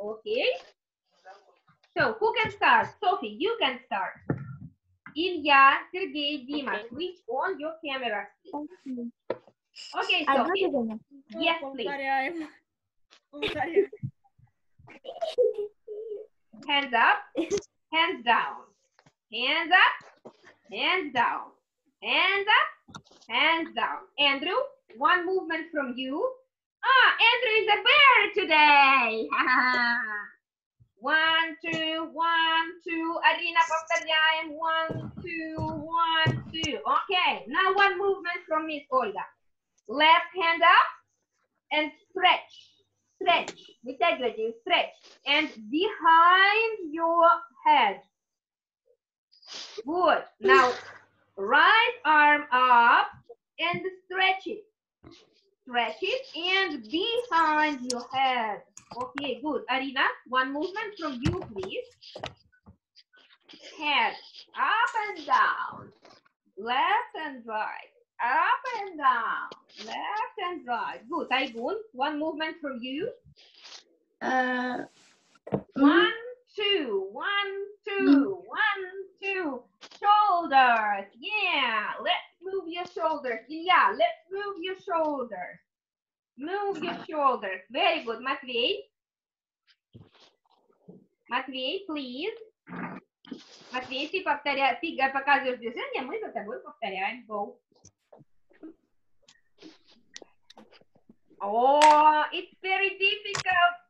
Okay. So who can start? Sophie, you can start. Ilya, Sergey, Dima, switch on your camera. Okay, so yes, please. Hands up, hands down, hands up, hands down, hands up, hands down. Andrew, one movement from you. Ah, the bear today. one, two, one, two. Alina Portalian, one, two, one, two. Okay, now one movement from Miss Olga. Left hand up and stretch. Stretch. We take that you stretch. And behind your head. Good. Now, right arm up and stretch it. Stretch it and behind your head. Okay, good. Arina, one movement from you, please. Head up and down. Left and right. Up and down. Left and right. Good. Taigun, one movement from you. Uh, One, two, one, two, one, two. Shoulders. Your shoulders. Yeah. Let's move your shoulders. Move your shoulders. Very good. Matvey. Матвей, please. Матвей, ты повторяешь, ты показываешь движение, мы за тобой повторяем. Go. Oh, it's very difficult.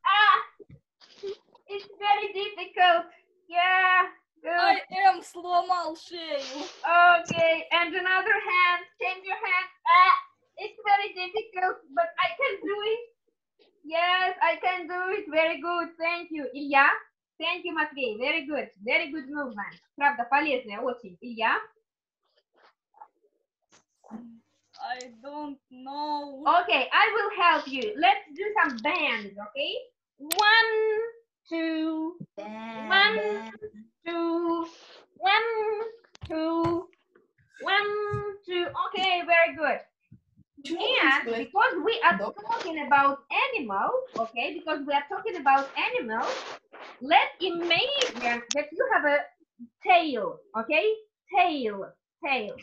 сломал шею. Okay, and another hand. Change your hand. Ah, it's very difficult, but I can do it. Yes, I can do it. Very good. Thank you. Илья. Thank you, Матвей. Very good. Very good movement. Правда, полезная очень. Илья. I don't know. Okay, I will help you. Let's do some bands, okay? One, two, One. two, good. And because we are talking about animals, okay, because we are talking about animals, let's imagine that you have a tail, okay? Tail, tail.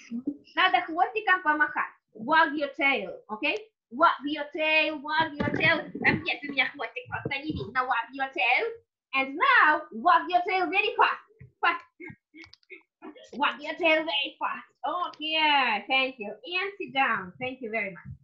Надо хвостиком помахать. Wag your tail, okay? Wag your tail, wag your tail. Там нет у меня хвостик, просто не видно. Wag your tail. And now, wag your tail very fast. Fast. Wag your tail very fast. Okay, oh, thank you. And sit down. Thank you very much.